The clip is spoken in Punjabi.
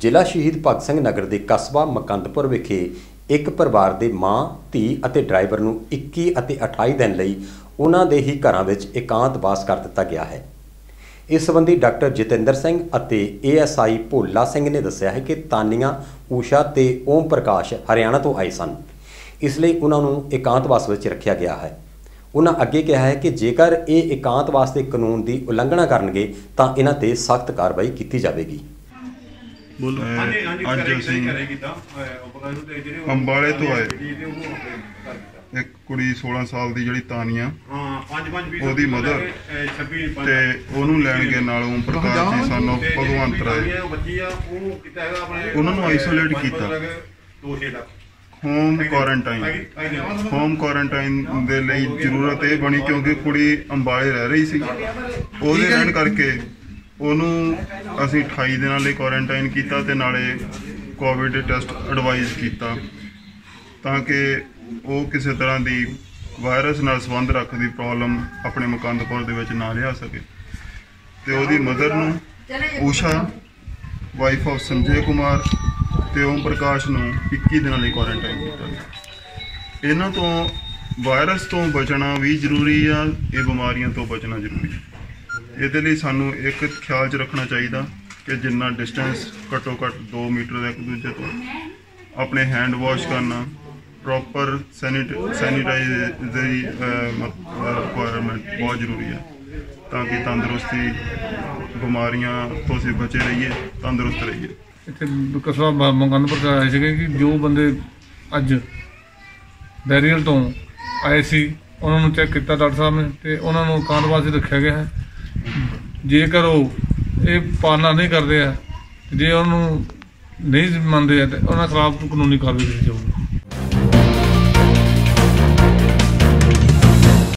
ਜ਼ਿਲ੍ਹਾ ਸ਼ਹੀਦ ਭਗਤ ਸਿੰਘ ਨਗਰ ਦੇ ਕਸਬਾ ਮਕੰਦਪੁਰ ਵਿਖੇ ਇੱਕ ਪਰਿਵਾਰ ਦੇ ਮਾਂ, ਧੀ ਅਤੇ ਡਰਾਈਵਰ ਨੂੰ 21 ਅਤੇ 28 ਦਿਨ ਲਈ ਉਹਨਾਂ ਦੇ ਹੀ ਘਰਾਂ ਵਿੱਚ ਇਕਾਂਤਵਾਸ ਕਰ ਦਿੱਤਾ ਗਿਆ ਹੈ। ਇਸ ਸੰਬੰਧੀ ਡਾਕਟਰ ਜਤਿੰਦਰ ਸਿੰਘ ਅਤੇ ਏਐਸਆਈ ਭੋਲਾ ਸਿੰਘ ਨੇ ਦੱਸਿਆ ਹੈ ਕਿ ਤਾਨੀਆਂ, ਊਸ਼ਾ ਤੇ ਓਮ ਪ੍ਰਕਾਸ਼ ਹਰਿਆਣਾ ਤੋਂ ਆਏ ਸਨ। ਇਸ ਲਈ ਉਹਨਾਂ ਨੂੰ ਇਕਾਂਤਵਾਸ ਵਿੱਚ ਰੱਖਿਆ ਗਿਆ ਹੈ। ਉਹਨਾਂ ਅੱਗੇ ਕਿਹਾ ਹੈ ਕਿ ਜੇਕਰ ਇਹ ਇਕਾਂਤਵਾਸ ਦੇ ਕਾਨੂੰਨ ਦੀ ਉਲੰਘਣਾ ਕਰਨਗੇ ਤਾਂ ਇਹਨਾਂ ਤੇ ਸਖਤ ਕਾਰਵਾਈ ਕੀਤੀ ਜਾਵੇਗੀ। ਬੋਲੋ। ਹਾਂਜੀ ਹਾਂਜੀ ਅੱਜ ਅਸੀਂ ਕੀਤਾ ਨੂੰ ਤੇ ਜਿਹੜੇ ਅੰਬਾਲੇ ਤੋਂ ਆਏ। ਇੱਕ ਕੁੜੀ 16 ਸਾਲ ਦੀ ਜਿਹੜੀ ਤਾਨੀਆ। ਹਾਂ ਪੰਜ ਪੰਜ ਵੀਹ ਉਹਦੀ ਪੰਜ। ਤੇ ਉਹਨੂੰ ਲੈਣ ਗਏ ਨਾਲ ਪ੍ਰਕਾਸ਼ ਜੀ ਸਾਨੂੰ ਭਗਵੰਤ ਰਾਏ। ਤਾਨੀਆ, ਉਹ ਬੱਚੀ ਆ ਉਹ ਕੀਤਾ ਹੈਗਾ ਆਪਣੇ ਉਹਨਾਂ ਨੂੰ ਪੰਜ ਕੀਤਾ। ਹੋਮ ਕੁਆਰੰਟਾਈਨ ਹੋਮ ਕੁਆਰੰਟਾਈਨ ਦੇ ਲਈ ਜ਼ਰੂਰਤ ਇਹ ਬਣੀ ਕਿਉਂਕਿ ਕੁੜੀ ਅੰਬਾਲੇ ਰਹਿ ਰਹੀ ਸੀ। ਉਹਦੇ ਰਹਿਣ ਕਰਕੇ ਉਹਨੂੰ ਅਸੀਂ 28 ਦਿਨਾਂ ਲਈ ਕੁਆਰੰਟਾਈਨ ਕੀਤਾ ਤੇ ਨਾਲੇ ਕੋਵਿਡ ਟੈਸਟ ਐਡਵਾਈਜ਼ ਕੀਤਾ ਤਾਂ ਕਿ ਉਹ ਕਿਸੇ ਤਰ੍ਹਾਂ ਦੀ ਵਾਇਰਸ ਨਾਲ ਸੰਬੰਧ ਰੱਖਦੀ ਪ੍ਰੋਬਲਮ ਆਪਣੇ ਮਕੰਦਪੁਰ ਦੇ ਵਿੱਚ ਨਾ ਲਿਆ ਸਕੇ। ਤੇ ਉਹਦੀ ਮਦਰ ਨੂੰ ਊਸ਼ਾ ਵਾਈਫ ਆਫ ਸੰਜੇ ਕੁਮਾਰ ਤੇ ਓਮ ਪ੍ਰਕਾਸ਼ ਨੂੰ 21 ਦਿਨਾਂ ਲਈ ਕੁਆਰੰਟਾਈਨ ਕੀਤਾ। ਗਿਆ ਇਹਨਾਂ ਤੋਂ ਵਾਇਰਸ ਤੋਂ ਬਚਣਾ ਵੀ ਜ਼ਰੂਰੀ ਆ, ਇਹ ਬਿਮਾਰੀਆਂ ਤੋਂ ਬਚਣਾ ਜ਼ਰੂਰੀ ਹੈ ਇਹਦੇ ਲਈ ਸਾਨੂੰ ਇੱਕ ਖਿਆਲ 'ਚ ਰੱਖਣਾ ਚਾਹੀਦਾ ਕਿ ਜਿੰਨਾ ਡਿਸਟੈਂਸ ਘੱਟੋ ਘੱਟ 2 ਮੀਟਰ ਦਾ ਇੱਕ ਦੂਜੇ ਤੋਂ ਆਪਣੇ ਹੈਂਡ ਵਾਸ਼ ਕਰਨਾ ਪ੍ਰੋਪਰ ਸੈਨੀਟਾਈਜ਼ ਰਿਕੁਆਇਰਮੈਂਟ ਬਹੁਤ ਜ਼ਰੂਰੀ ਹੈ ਤਾਂ ਕਿ ਤੰਦਰੁਸਤੀ ਬਿਮਾਰੀਆਂ ਤੋਂ ਅਸੀਂ ਬਚੇ ਰਹੀਏ, ਤੰਦਰੁਸਤ ਰਹੀਏ। ਇੱਥੇ ਕਸਬਾ ਮ- ਮੁਕੰਦਪੁਰ ਆਏ ਸੀਗੇ ਕਿ ਜੋ ਬੰਦੇ ਅੱਜ ਬੈਰੀਅਰ ਤੋਂ ਆਏ ਸੀ, ਉਹਨਾਂ ਨੂੰ ਚੈੱਕ ਕੀਤਾ ਡਾਕਟਰ ਸਾਹਿਬ ਨੇ ਤੇ ਉਹਨਾਂ ਨੂੰ ਕਾਂਦਵਾਸੀ ਰੱਖਿਆ ਗਿਆ ਹੈ। ਜੇਕਰ ਉਹ ਇਹ ਪਾਲਣਾ ਨਹੀਂ ਕਰਦੇ ਆ, ਜੇ ਉਹਨੂੰ ਨਹੀਂ ਮੰਨਦੇ ਆ ਤੇ ਉਹਨਾਂ ਖਿਲਾਫ ਕਾਨੂੰਨੀ ਕਾਰਵਾਈ ਕੀਤੀ ਜਾਊਗੀ।